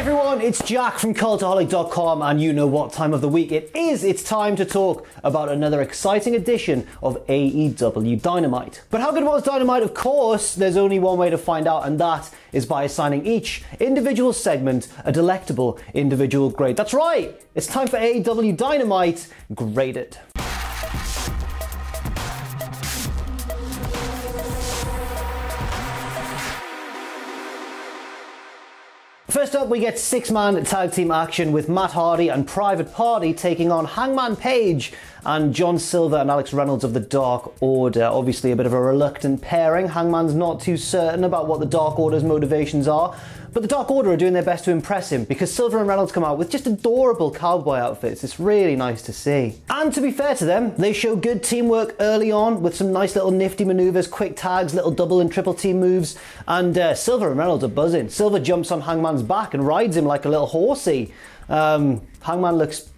everyone, it's Jack from Cultaholic.com, and you know what time of the week it is. It's time to talk about another exciting edition of AEW Dynamite. But how good was Dynamite? Of course, there's only one way to find out, and that is by assigning each individual segment a delectable individual grade. That's right, it's time for AEW Dynamite graded. First up, we get six man tag team action with Matt Hardy and Private Party taking on Hangman Page and John Silver and Alex Reynolds of the Dark Order. Obviously, a bit of a reluctant pairing. Hangman's not too certain about what the Dark Order's motivations are, but the Dark Order are doing their best to impress him because Silver and Reynolds come out with just adorable cowboy outfits. It's really nice to see. And to be fair to them, they show good teamwork early on with some nice little nifty maneuvers, quick tags, little double and triple team moves, and uh, Silver and Reynolds are buzzing. Silver jumps on Hangman's back and rides him like a little horsey. Um, Hangman looks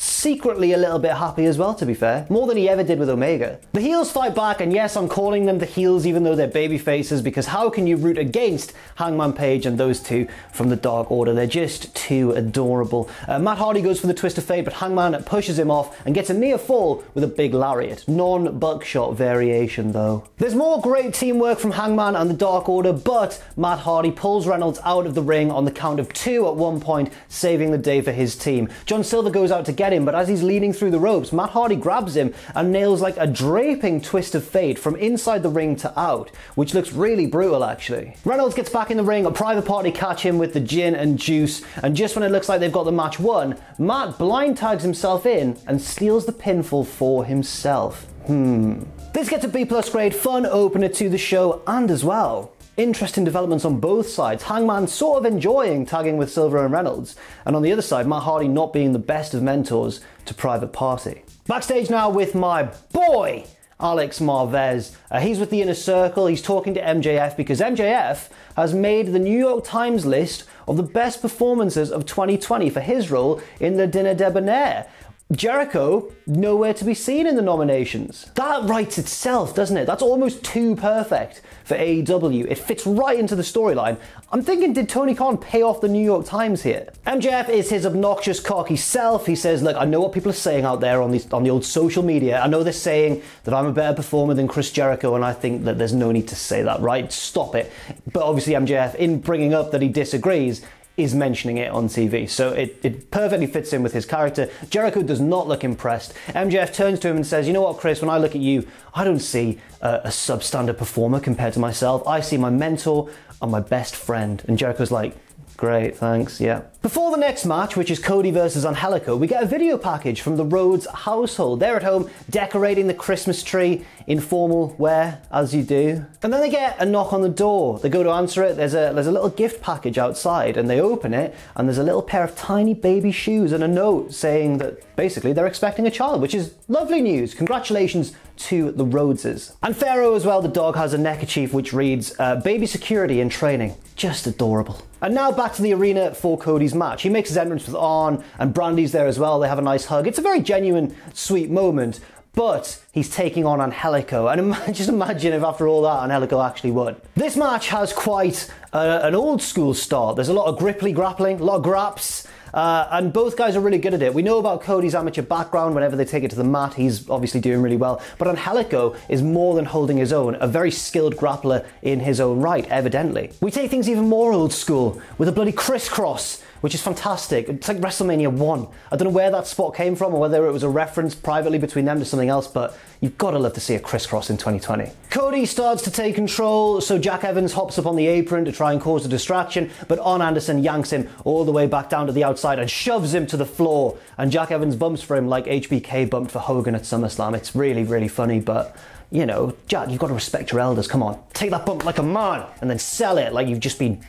secretly a little bit happy as well, to be fair. More than he ever did with Omega. The heels fight back, and yes, I'm calling them the heels even though they're baby faces, because how can you root against Hangman Page and those two from the Dark Order? They're just too adorable. Uh, Matt Hardy goes for the twist of fate, but Hangman pushes him off and gets a near fall with a big lariat. Non buckshot variation, though. There's more great teamwork from Hangman and the Dark Order, but Matt Hardy pulls Reynolds out of the ring on the count of two at one point, saving the day for his team. John Silver goes out to get him, but as he's leaning through the ropes, Matt Hardy grabs him and nails like a draping twist of fate from inside the ring to out, which looks really brutal actually. Reynolds gets back in the ring, a private party catch him with the gin and juice, and just when it looks like they've got the match won, Matt blind tags himself in and steals the pinfall for himself. Hmm. This gets a B plus grade, fun opener to the show and as well interesting developments on both sides. Hangman sort of enjoying tagging with Silver and Reynolds, and on the other side, Matt Hardy not being the best of mentors to Private Party. Backstage now with my boy, Alex Marvez. Uh, he's with the Inner Circle. He's talking to MJF because MJF has made the New York Times list of the best performances of 2020 for his role in the Dinner Debonair. Jericho, nowhere to be seen in the nominations. That writes itself, doesn't it? That's almost too perfect for AEW. It fits right into the storyline. I'm thinking, did Tony Khan pay off the New York Times here? MJF is his obnoxious, cocky self. He says, look, I know what people are saying out there on the, on the old social media. I know they're saying that I'm a better performer than Chris Jericho, and I think that there's no need to say that, right? Stop it. But obviously, MJF, in bringing up that he disagrees, is mentioning it on TV. So it, it perfectly fits in with his character. Jericho does not look impressed. MJF turns to him and says, You know what, Chris, when I look at you, I don't see a, a substandard performer compared to myself. I see my mentor and my best friend. And Jericho's like, Great, thanks, yeah. Before the next match, which is Cody versus Angelico, we get a video package from the Rhodes household. They're at home decorating the Christmas tree in formal wear, as you do. And then they get a knock on the door. They go to answer it, there's a, there's a little gift package outside, and they open it, and there's a little pair of tiny baby shoes and a note saying that basically they're expecting a child, which is lovely news. Congratulations to the Rhodeses. And Pharaoh as well, the dog, has a neckerchief which reads, uh, Baby security in training. Just adorable. And now back to the arena for Cody's match. He makes his entrance with Arn, and Brandi's there as well. They have a nice hug. It's a very genuine, sweet moment. But he's taking on Angelico, and just imagine if after all that Angelico actually won. This match has quite uh, an old school start. There's a lot of gripply grappling, a lot of graps, uh, and both guys are really good at it. We know about Cody's amateur background. Whenever they take it to the mat, he's obviously doing really well. But Angelico is more than holding his own, a very skilled grappler in his own right, evidently. We take things even more old school with a bloody crisscross which is fantastic. It's like WrestleMania 1. I don't know where that spot came from or whether it was a reference privately between them to something else, but you've got to love to see a crisscross in 2020. Cody starts to take control, so Jack Evans hops up on the apron to try and cause a distraction, but Arn Anderson yanks him all the way back down to the outside and shoves him to the floor, and Jack Evans bumps for him like HBK bumped for Hogan at SummerSlam. It's really, really funny, but you know, Jack, you've got to respect your elders. Come on, take that bump like a man and then sell it like you've just been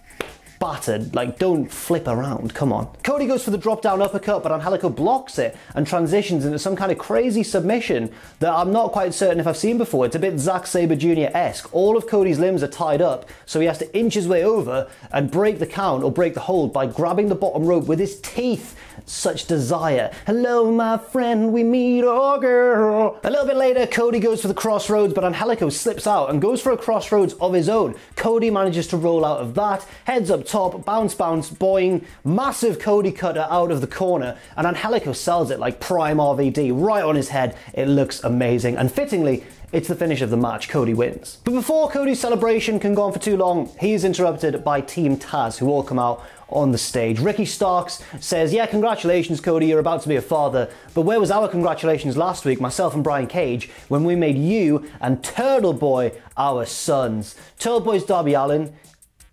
battered. Like, don't flip around. Come on. Cody goes for the drop down uppercut, but Angelico blocks it and transitions into some kind of crazy submission that I'm not quite certain if I've seen before. It's a bit Zack Sabre Jr. esque. All of Cody's limbs are tied up, so he has to inch his way over and break the count or break the hold by grabbing the bottom rope with his teeth. Such desire. Hello, my friend, we meet our girl. A little bit later, Cody goes for the crossroads, but Angelico slips out and goes for a crossroads of his own. Cody manages to roll out of that, heads up top, bounce, bounce, boing, massive Cody cutter out of the corner, and Angelico sells it like prime RVD right on his head. It looks amazing, and fittingly, it's the finish of the match. Cody wins. But before Cody's celebration can go on for too long, he is interrupted by Team Taz, who all come out on the stage. Ricky Starks says, Yeah, congratulations, Cody, you're about to be a father. But where was our congratulations last week, myself and Brian Cage, when we made you and Turtle Boy our sons? Turtle Boy's Darby Allin.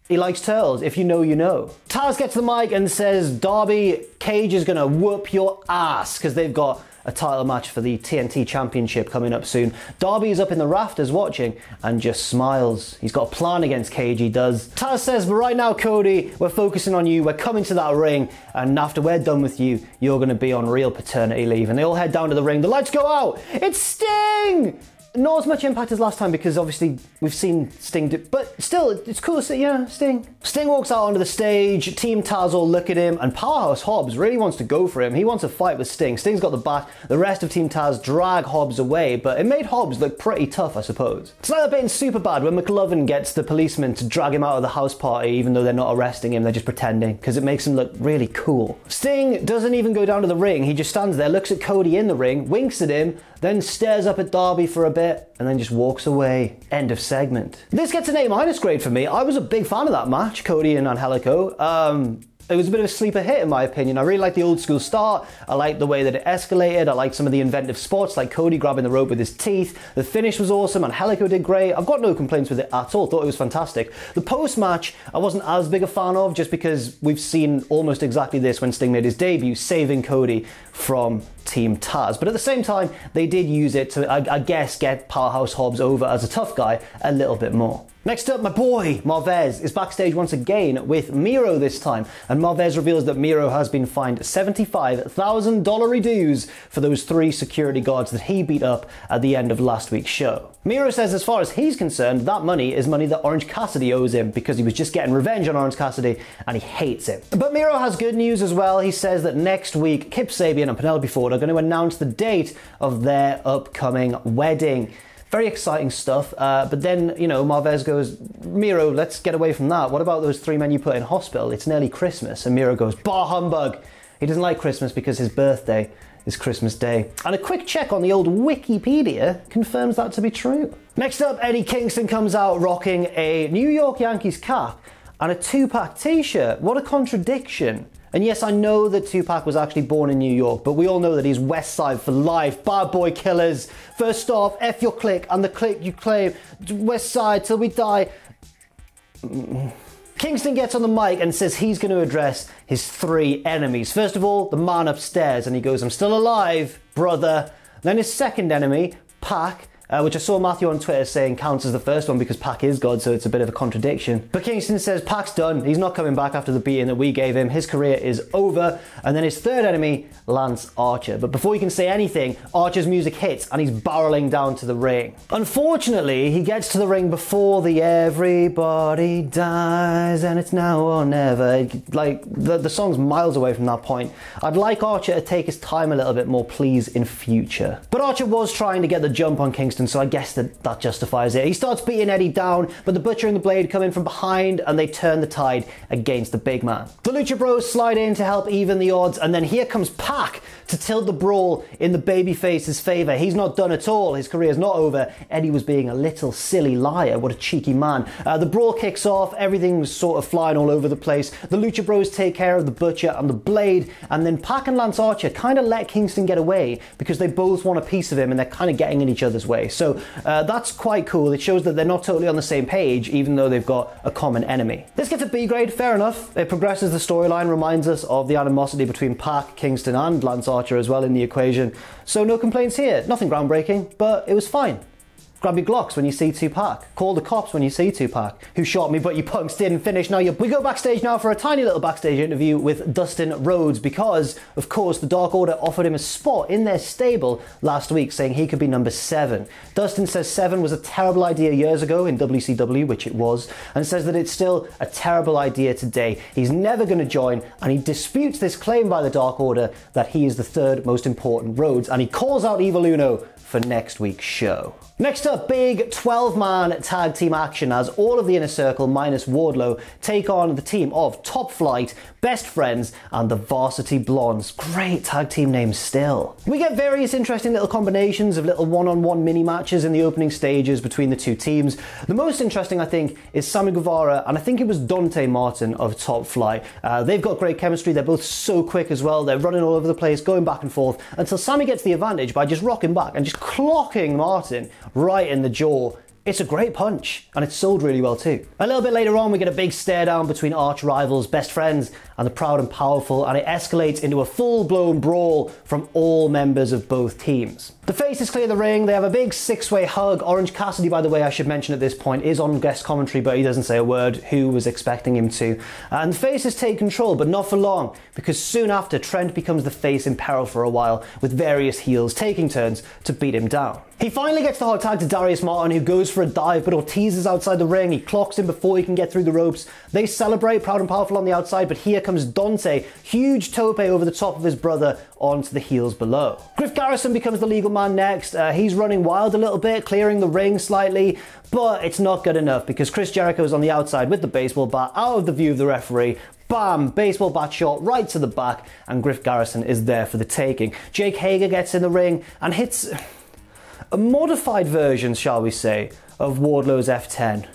He likes turtles. If you know, you know. Taz gets the mic and says, Darby, Cage is going to whoop your ass because they've got a title match for the TNT Championship coming up soon. Darby is up in the rafters watching and just smiles. He's got a plan against Cage, he does. Taz says, but right now, Cody, we're focusing on you. We're coming to that ring, and after we're done with you, you're going to be on real paternity leave. And they all head down to the ring. The lights go out. It's Sting! Not as much impact as last time because obviously we've seen Sting do, but still, it's cool to see, yeah, Sting. Sting walks out onto the stage, Team Taz all look at him, and Powerhouse Hobbs really wants to go for him. He wants to fight with Sting. Sting's got the bat, the rest of Team Taz drag Hobbs away, but it made Hobbs look pretty tough, I suppose. It's like being super bad when McLovin gets the policeman to drag him out of the house party, even though they're not arresting him, they're just pretending, because it makes him look really cool. Sting doesn't even go down to the ring, he just stands there, looks at Cody in the ring, winks at him, then stares up at Darby for a bit, and then just walks away. End of segment. This gets an A minus grade for me. I was a big fan of that match, Cody and Angelico. Um, it was a bit of a sleeper hit in my opinion. I really liked the old school start. I liked the way that it escalated. I liked some of the inventive spots like Cody grabbing the rope with his teeth. The finish was awesome Angelico did great. I've got no complaints with it at all. Thought it was fantastic. The post match I wasn't as big a fan of just because we've seen almost exactly this when Sting made his debut, saving Cody from Team Taz. But at the same time, they did use it to, I, I guess, get Powerhouse Hobbs over as a tough guy a little bit more. Next up, my boy Marvez is backstage once again with Miro this time, and Marvez reveals that Miro has been fined $75,000 dues for those three security guards that he beat up at the end of last week's show. Miro says, as far as he's concerned, that money is money that Orange Cassidy owes him because he was just getting revenge on Orange Cassidy and he hates him. But Miro has good news as well. He says that next week, Kip Sabian and Penelope Ford are going to announce the date of their upcoming wedding. Very exciting stuff. Uh, but then, you know, Marvez goes, Miro, let's get away from that. What about those three men you put in hospital? It's nearly Christmas. And Miro goes, bah humbug. He doesn't like Christmas because his birthday is Christmas Day. And a quick check on the old Wikipedia confirms that to be true. Next up, Eddie Kingston comes out rocking a New York Yankees cap and a Tupac t shirt. What a contradiction. And yes, I know that Tupac was actually born in New York, but we all know that he's West Side for life. Bad boy killers. First off, F your clique and the clique you claim. West Side till we die. Kingston gets on the mic and says he's going to address his three enemies. First of all, the man upstairs, and he goes, I'm still alive, brother. Then his second enemy, Pac, uh, which I saw Matthew on Twitter saying counts as the first one because Pac is God, so it's a bit of a contradiction. But Kingston says Pac's done. He's not coming back after the beating that we gave him. His career is over. And then his third enemy, Lance Archer. But before he can say anything, Archer's music hits and he's barreling down to the ring. Unfortunately, he gets to the ring before the everybody dies and it's now or never. Like the, the song's miles away from that point. I'd like Archer to take his time a little bit more, please, in future. But Archer was trying to get the jump on Kingston so I guess that that justifies it. He starts beating Eddie down, but the Butcher and the Blade come in from behind and they turn the tide against the big man. The Lucha Bros slide in to help even the odds, and then here comes Pac to tilt the brawl in the babyface's favour. He's not done at all. His career's not over. Eddie was being a little silly liar. What a cheeky man. Uh, the brawl kicks off. Everything's sort of flying all over the place. The Lucha Bros take care of the Butcher and the Blade, and then Pac and Lance Archer kind of let Kingston get away because they both want a piece of him and they're kind of getting in each other's way. So uh, that's quite cool. It shows that they're not totally on the same page, even though they've got a common enemy. This gets a B grade, fair enough. It progresses the storyline, reminds us of the animosity between Pac, Kingston, and Lance Archer Archer as well in the equation. So no complaints here. Nothing groundbreaking, but it was fine. Grab your Glocks when you see Tupac. Call the cops when you see Tupac. Who shot me, but you punks didn't finish. Now. We go backstage now for a tiny little backstage interview with Dustin Rhodes because, of course, the Dark Order offered him a spot in their stable last week, saying he could be number seven. Dustin says seven was a terrible idea years ago in WCW, which it was, and says that it's still a terrible idea today. He's never going to join, and he disputes this claim by the Dark Order that he is the third most important Rhodes, and he calls out Evil Uno for next week's show. Next up, big 12 man tag team action as all of the inner circle minus Wardlow take on the team of Top Flight, Best Friends, and the Varsity Blondes. Great tag team names still. We get various interesting little combinations of little one on one mini matches in the opening stages between the two teams. The most interesting, I think, is Sammy Guevara and I think it was Dante Martin of Top Flight. Uh, they've got great chemistry, they're both so quick as well, they're running all over the place, going back and forth until Sammy gets the advantage by just rocking back and just clocking Martin right in the jaw. It's a great punch, and it's sold really well too. A little bit later on, we get a big stare down between arch rivals, best friends, and the proud and powerful, and it escalates into a full blown brawl from all members of both teams. The faces clear the ring, they have a big six way hug. Orange Cassidy, by the way, I should mention at this point, is on guest commentary, but he doesn't say a word who was expecting him to. And the faces take control, but not for long, because soon after, Trent becomes the face in peril for a while, with various heels taking turns to beat him down. He finally gets the hot tag to Darius Martin, who goes for a dive, but Ortiz is outside the ring. He clocks him before he can get through the ropes. They celebrate, proud and powerful on the outside, but here comes Dante, huge tope over the top of his brother onto the heels below. Griff Garrison becomes the legal man next. Uh, he's running wild a little bit, clearing the ring slightly, but it's not good enough because Chris Jericho is on the outside with the baseball bat out of the view of the referee. Bam! Baseball bat shot right to the back, and Griff Garrison is there for the taking. Jake Hager gets in the ring and hits a modified version, shall we say, of Wardlow's F10.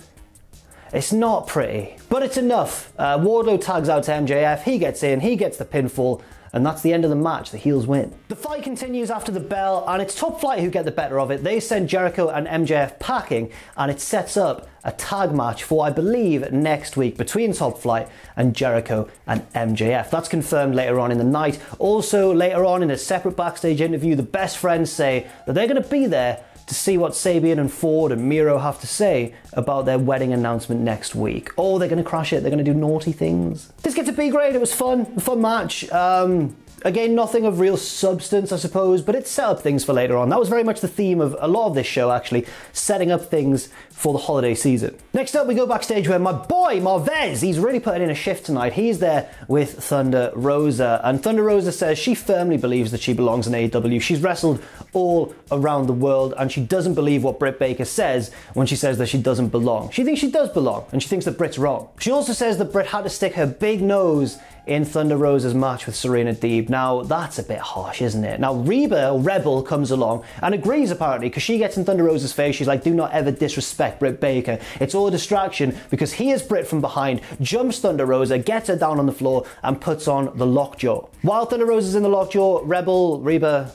It's not pretty, but it's enough. Uh, Wardlow tags out to MJF, he gets in, he gets the pinfall, and that's the end of the match. The heels win. The fight continues after the bell, and it's Top Flight who get the better of it. They send Jericho and MJF packing, and it sets up a tag match for, I believe, next week between Top Flight and Jericho and MJF. That's confirmed later on in the night. Also, later on in a separate backstage interview, the best friends say that they're going to be there to see what Sabian and Ford and Miro have to say about their wedding announcement next week. Oh, they're going to crash it. They're going to do naughty things. This gets a B grade. It was fun. Fun match. Um, Again, nothing of real substance, I suppose, but it set up things for later on. That was very much the theme of a lot of this show, actually, setting up things for the holiday season. Next up, we go backstage where my boy, Marvez, he's really putting in a shift tonight. He's there with Thunder Rosa, and Thunder Rosa says she firmly believes that she belongs in AEW. She's wrestled all around the world, and she doesn't believe what Britt Baker says when she says that she doesn't belong. She thinks she does belong, and she thinks that Britt's wrong. She also says that Britt had to stick her big nose in Thunder Rosa's match with Serena Deeb. Now, that's a bit harsh, isn't it? Now, Reba, Rebel, comes along and agrees apparently because she gets in Thunder Rosa's face. She's like, do not ever disrespect Britt Baker. It's all a distraction because he here's Britt from behind, jumps Thunder Rosa, gets her down on the floor, and puts on the lockjaw. While Thunder Rosa's in the lockjaw, Rebel, Reba,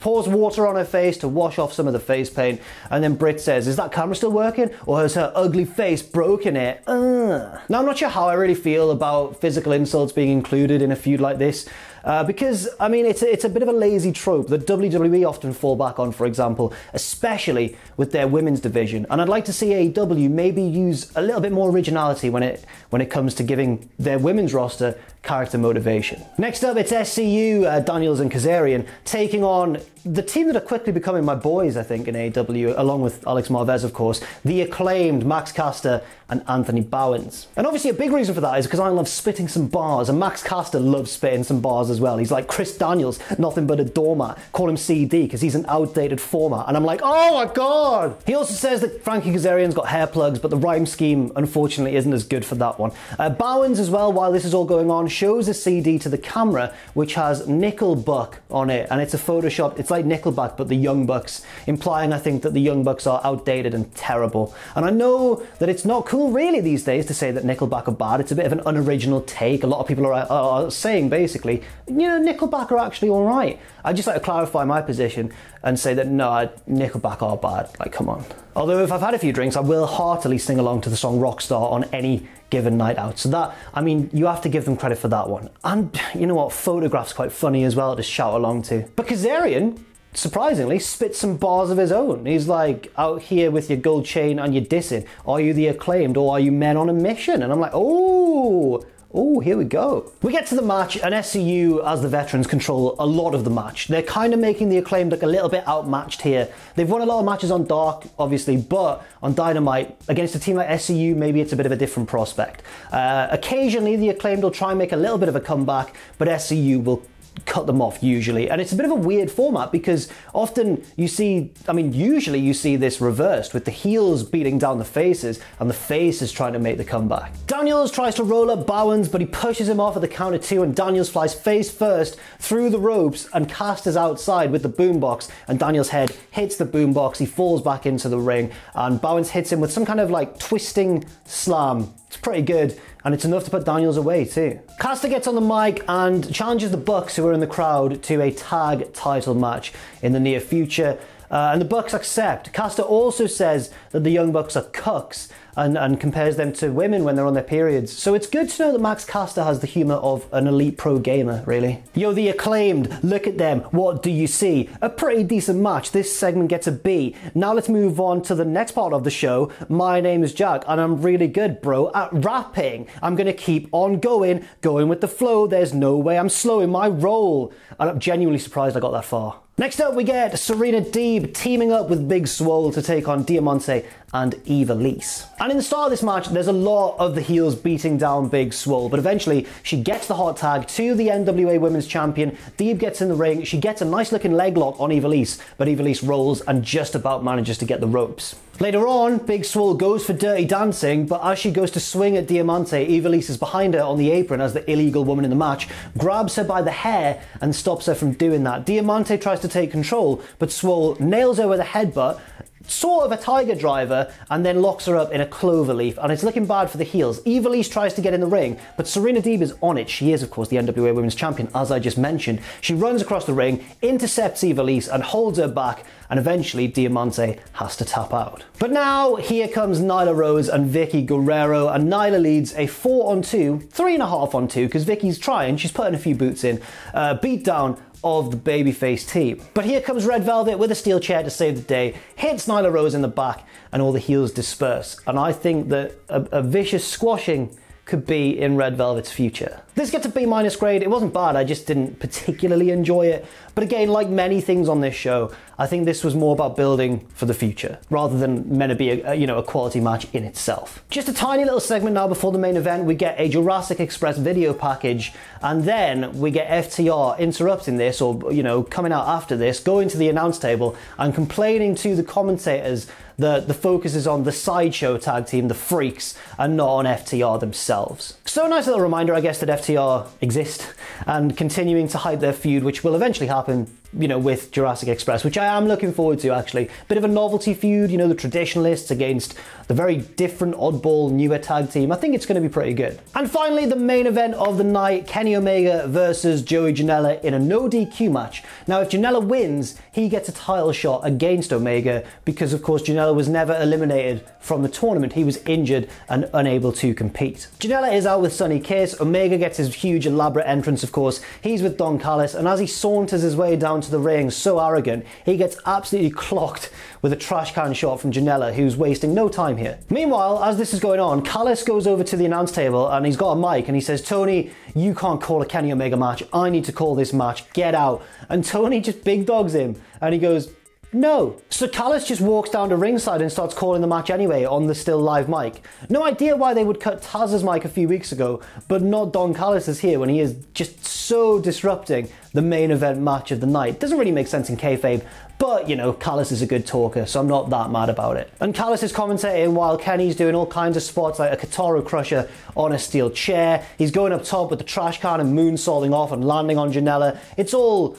pours water on her face to wash off some of the face paint, and then Britt says, Is that camera still working? Or has her ugly face broken it? Ugh. Now, I'm not sure how I really feel about physical insults being included in a feud like this. Uh, because, I mean, it's a, it's a bit of a lazy trope that WWE often fall back on, for example, especially with their women's division. And I'd like to see AEW maybe use a little bit more originality when it, when it comes to giving their women's roster character motivation. Next up, it's SCU, uh, Daniels and Kazarian, taking on the team that are quickly becoming my boys, I think, in AEW, along with Alex Marvez, of course, the acclaimed Max Caster and Anthony Bowens. And obviously, a big reason for that is because I love spitting some bars, and Max Caster loves spitting some bars as well. He's like Chris Daniels, nothing but a doormat. Call him CD because he's an outdated format. And I'm like, oh my god! He also says that Frankie Kazarian's got hair plugs, but the rhyme scheme, unfortunately, isn't as good for that one. Uh, Bowens, as well, while this is all going on, shows a CD to the camera which has Nickelbuck on it, and it's a Photoshop. It's like Nickelback, but the Young Bucks, implying I think that the Young Bucks are outdated and terrible. And I know that it's not cool really these days to say that Nickelback are bad. It's a bit of an unoriginal take. A lot of people are, are, saying basically, you know, Nickelback are actually all right. I just like to clarify my position and say that no, Nickelback are bad. Like, come on. Although if I've had a few drinks, I will heartily sing along to the song Rockstar on any given night out. So that, I mean, you have to give them credit for that one. And you know what? Photograph's quite funny as well to shout along to. But Kazarian, surprisingly, spits some bars of his own. He's like, out here with your gold chain and your dissing. Are you the acclaimed or are you men on a mission? And I'm like, oh, Oh, here we go. We get to the match, and SCU, as the veterans, control a lot of the match. They're kind of making the acclaimed look a little bit outmatched here. They've won a lot of matches on Dark, obviously, but on Dynamite, against a team like SCU, maybe it's a bit of a different prospect. Uh, occasionally, the acclaimed will try and make a little bit of a comeback, but SCU will cut them off usually. And it's a bit of a weird format because often you see, I mean, usually you see this reversed with the heels beating down the faces and the face is trying to make the comeback. Daniels tries to roll up Bowens, but he pushes him off at the count of two and Daniels flies face first through the ropes and Caster's outside with the boombox and Daniels' head hits the boombox. He falls back into the ring and Bowens hits him with some kind of like twisting slam. It's pretty good and it's enough to put Daniels away too. Caster gets on the mic and challenges the Bucks who are in the crowd to a tag title match in the near future. Uh, and the Bucks accept. Caster also says that the Young Bucks are cucks and, and compares them to women when they're on their periods. So it's good to know that Max Caster has the humour of an elite pro gamer, really. Yo, the acclaimed, look at them, what do you see? A pretty decent match. This segment gets a B. Now let's move on to the next part of the show. My name is Jack, and I'm really good, bro, at rapping. I'm gonna keep on going, going with the flow. There's no way I'm slowing my roll. And I'm genuinely surprised I got that far. Next up, we get Serena Deeb teaming up with Big Swole to take on Diamante and Ivelisse. And in the start of this match, there's a lot of the heels beating down Big Swole, but eventually she gets the hot tag to the NWA Women's Champion. Deeb gets in the ring, she gets a nice looking leg lock on Ivelisse, but Ivelisse rolls and just about manages to get the ropes. Later on, Big Swole goes for dirty dancing, but as she goes to swing at Diamante, Ivelisse is behind her on the apron as the illegal woman in the match, grabs her by the hair and stops her from doing that. Diamante tries to take control, but Swole nails her with a headbutt, sort of a tiger driver and then locks her up in a clover leaf and it's looking bad for the heels. Ivelisse tries to get in the ring but Serena Deeb is on it. She is of course the NWA Women's Champion as I just mentioned. She runs across the ring, intercepts Ivelisse and holds her back and eventually Diamante has to tap out. But now here comes Nyla Rose and Vickie Guerrero and Nyla leads a 4 on 2, 3.5 on 2 because Vicky's trying, she's putting a few boots in, uh, beat down of the babyface team. But here comes Red Velvet with a steel chair to save the day, hits Nyla Rose in the back, and all the heels disperse. And I think that a, a vicious squashing could be in Red Velvet's future. This gets a B minus grade. It wasn't bad, I just didn't particularly enjoy it. But again, like many things on this show, I think this was more about building for the future rather than meant to be a, you know a quality match in itself. Just a tiny little segment now before the main event. We get a Jurassic Express video package, and then we get FTR interrupting this, or you know coming out after this, going to the announce table and complaining to the commentators that the focus is on the sideshow tag team, the Freaks, and not on FTR themselves. So a nice little reminder, I guess, that FTR exist and continuing to hype their feud, which will eventually happen stop and you know, with Jurassic Express, which I am looking forward to actually. Bit of a novelty feud, you know, the traditionalists against the very different, oddball, newer tag team. I think it's going to be pretty good. And finally, the main event of the night Kenny Omega versus Joey Janela in a no DQ match. Now, if Janela wins, he gets a title shot against Omega because, of course, Janela was never eliminated from the tournament. He was injured and unable to compete. Janela is out with Sonny Kiss. Omega gets his huge, elaborate entrance, of course. He's with Don Callis, and as he saunters his way down to the ring, so arrogant, he gets absolutely clocked with a trash can shot from Janela, who's wasting no time here. Meanwhile, as this is going on, Callis goes over to the announce table and he's got a mic and he says, Tony, you can't call a Kenny Omega match. I need to call this match. Get out. And Tony just big dogs him and he goes, no. So Callis just walks down to ringside and starts calling the match anyway on the still live mic. No idea why they would cut Taz's mic a few weeks ago, but not Don Callis is here when he is just so disrupting the main event match of the night. Doesn't really make sense in kayfabe, but you know, Callis is a good talker, so I'm not that mad about it. And Callis is commentating while Kenny's doing all kinds of spots like a Kotaro Krusher on a steel chair. He's going up top with the trash can and moonsaulting off and landing on Janela. It's all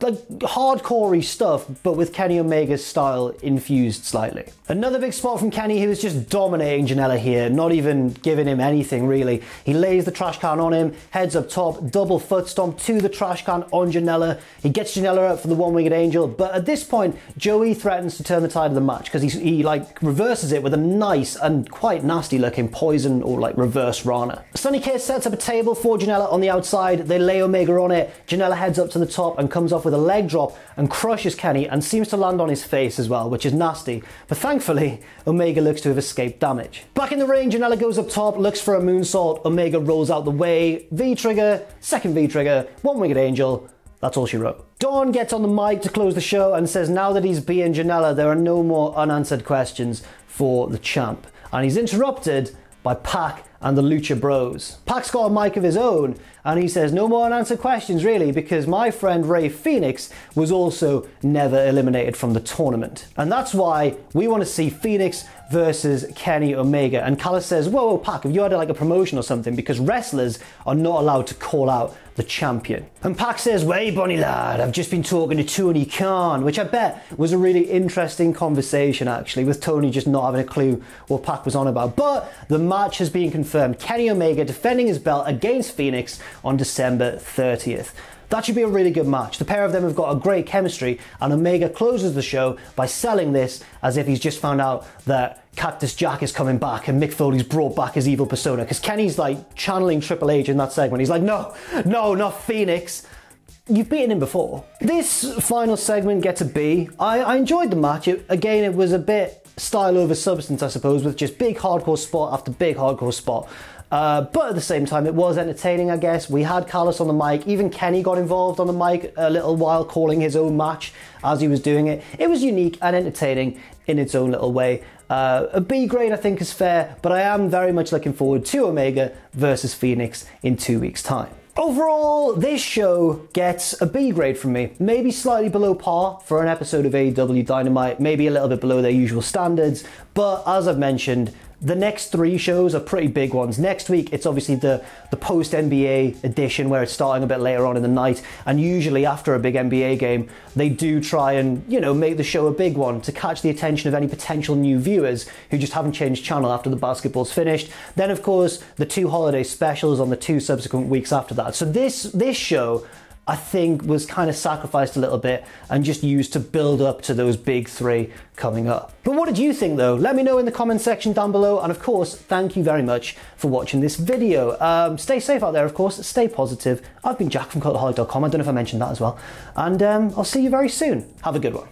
like hardcorey stuff, but with Kenny Omega's style infused slightly. Another big spot from Kenny who is just dominating Janela here, not even giving him anything really. He lays the trash can on him, heads up top, double foot stomp to the trash can on Janela. He gets Janela up for the one-winged angel, but at this point, Joey threatens to turn the tide of the match because he, like reverses it with a nice and quite nasty looking poison or like reverse Rana. Sonny Kiss sets up a table for Janela on the outside. They lay Omega on it. Janela heads up to the top and comes off with a leg drop and crushes Kenny and seems to land on his face as well, which is nasty. But thankfully, Omega looks to have escaped damage. Back in the ring, Janela goes up top, looks for a moonsault. Omega rolls out the way. V trigger, second V trigger, one winged angel. That's all she wrote. Don gets on the mic to close the show and says now that he's being Janela, there are no more unanswered questions for the champ. And he's interrupted by Pac and the Lucha Bros. Pac's got a mic of his own, and he says, No more unanswered questions, really, because my friend Rey Fenix was also never eliminated from the tournament. And that's why we want to see Phoenix versus Kenny Omega. And Callis says, Whoa, whoa, Pac, have you had like a promotion or something? Because wrestlers are not allowed to call out the champion. And Pac says, Way, Bonnie lad, I've just been talking to Tony Khan, which I bet was a really interesting conversation actually, with Tony just not having a clue what Pac was on about. But the match has been confirmed. Kenny Omega defending his belt against Fenix on December 30th. That should be a really good match. The pair of them have got a great chemistry, and Omega closes the show by selling this as if he's just found out that Cactus Jack is coming back and Mick Foley's brought back his evil persona. Because Kenny's like channeling Triple H in that segment. He's like, no, no, not Fenix. You've beaten him before. This final segment gets a B. I, I enjoyed the match. It, again, it was a bit style over substance, I suppose, with just big hardcore spot after big hardcore spot. Uh, but at the same time, it was entertaining, I guess. We had Callis on the mic. Even Kenny got involved on the mic a little while, calling his own match as he was doing it. It was unique and entertaining in its own little way. Uh, a B grade, I think, is fair, but I am very much looking forward to Omega versus Fenix in two weeks' time. Overall, this show gets a B grade from me. Maybe slightly below par for an episode of AEW Dynamite, maybe a little bit below their usual standards, but as I've mentioned, the next three shows are pretty big ones. Next week, it's obviously the, the post NBA edition where it's starting a bit later on in the night. And usually, after a big NBA game, they do try and, you know, make the show a big one to catch the attention of any potential new viewers who just haven't changed channel after the basketball's finished. Then, of course, the two holiday specials on the two subsequent weeks after that. So, this, this show I think was kind of sacrificed a little bit and just used to build up to those big three coming up. But what did you think though? Let me know in the comment section down below. And of course, thank you very much for watching this video. Um, stay safe out there, of course. Stay positive. I've been Jack from Cultaholic.com. I don't know if I mentioned that as well. And um, I'll see you very soon. Have a good one.